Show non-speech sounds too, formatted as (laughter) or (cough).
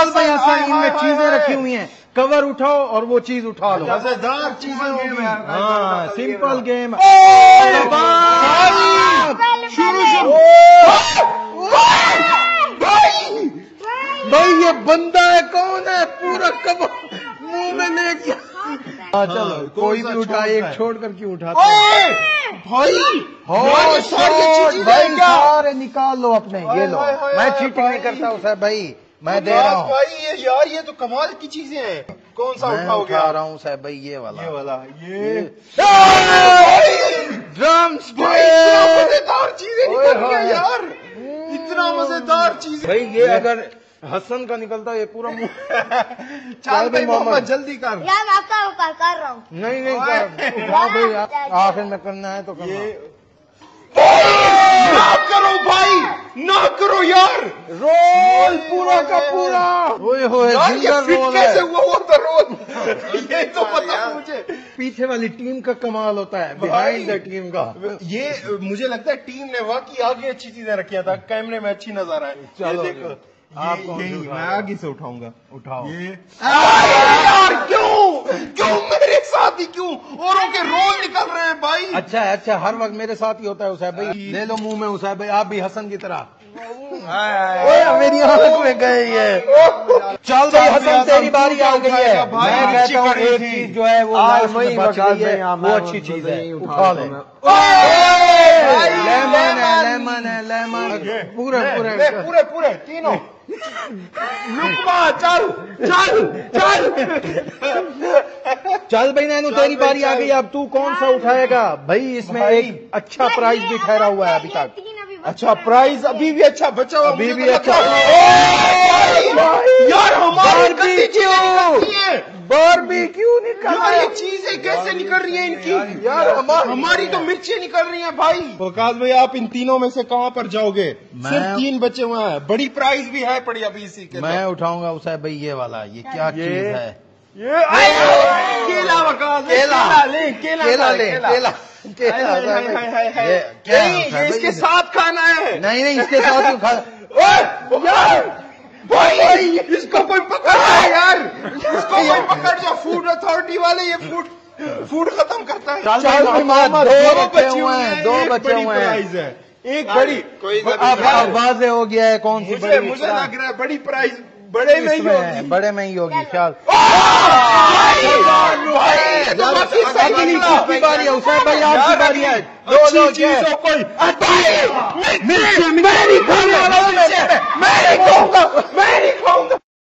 चल भाई हसन इनमें चीज़ें रखी हुई हैं। कवर उठाओ और वो चीज़ उठा लो। मज़ेदार चीज़ें होगी। हाँ। सिंपल गेम शुरू शुरू। भाई ये बंदा है कौन है? पूरा कवर मुँह में ले गया? हाँ चलो कोई भी उठा एक छोड़ कर क्यों उठाते भाई हो सारी चीज़ें भाई सारे निकाल लो अपने ये लो। मैं चीटिंग नहीं। करता उसे भाई। मैं दे रहा हूँ। भाई ये यार ये तो कमाल की चीज़ें हैं। कौन सा मैं उठाओगे उठा रहा हूँ साहब भाई ये वाला। ये वाला ये। ड्रम भाई इतना मज़ेदार चीज़ें हैं। यार। इतना मज़ेदार चीज़ें। भाई ये अगर हसन का निकलता ये पूरा मुँह (laughs) चल भाई मोहम्मद जल्दी कर। यार मैं आपका कर, कर रहा हूँ। नहीं नहीं कर। उठा भाई (laughs) आखिर में करना है तो करना। ना करो भाई ना करो यार। रोल पूरा का पूरा ओए होए जिंगर रोल कैसे हुआ वो तो रोल? ये (laughs) तो पता मुझे। पीछे वाली टीम का कमाल होता है बिहाइंड द टीम का। ये मुझे लगता है टीम ने वाकई आगे अच्छी चीज़ें रखी था कैमरे में अच्छी नज़र आए। चलो देखो आप यही, मैं आगे से उठाऊँगा। उठाओ। ये यार क्यों? क्यों मेरे साथ ही क्यों? औरों के रोल निकल रहे हैं भाई। अच्छा है अच्छा हर वक्त मेरे साथ ही होता है उसे भाई। ले लो मुँह में उसे भाई आप भी हसन की तरह। ओए मेरी आँख में गए ये। चल भाई हसन तेरी बारी आ गई है। मैं कहता हूँ एक चीज़ जो है वो आज लास्ट वही बच बता गई है हाँ, वो अच्छी चीज़ है उठा ले। लेमन है लेमन है लेमन पूरे पूरे पूरे। पूरे तीनों। लुकमा चल चल चल। चल भाई नैनू तेरी बारी आ गई अब तू कौन सा उठाएगा? भाई इसमें एक अच्छा प्राइस भी ठहरा हुआ है अभी तक। अच्छा प्राइज अभी भी अच्छा बचा हुआ अभी भी तो अच्छा। यार हमारी हैं? बारबी क्यों निकल यार ये चीज़ें कैसे निकल रही हैं इनकी? यार हमारी हमारी तो मिर्ची निकल रही है भाई। प्रकाश भाई आप इन तीनों में से कहाँ पर जाओगे? सिर्फ़ तीन बचे हुए हैं। बड़ी प्राइज भी है पड़ी अभी इसी के मैं उठाऊँगा उसे भाई ये वाला। ये क्या चीज़ है? ये केला वकास केला। केला ले केला केला ले केला। केला हाय, हाय, हाय, हाय, हाय, हाय। क्या नहीं, ये इसके साथ खाना है। नहीं नहीं इसके साथ ही खा (laughs) ओए, यार भाई इसको कोई पकड़ यार। इसको कोई पकड़ जाओ फ़ूड अथॉरिटी वाले ये फ़ूड फ़ूड खत्म करता है। दो दो बचे हुए हैं, दो एक बचे हुए हैं। एक बड़ी कोई अब वाजे हो गया है कौन सी मुझे मुझे लग रहा है बड़ी प्राइस बड़े में ही होगी। बड़े में ही होगी तो निकला। किसकी बारी है उसे भाई आपकी बारी है अच्छी चीज़ों कोई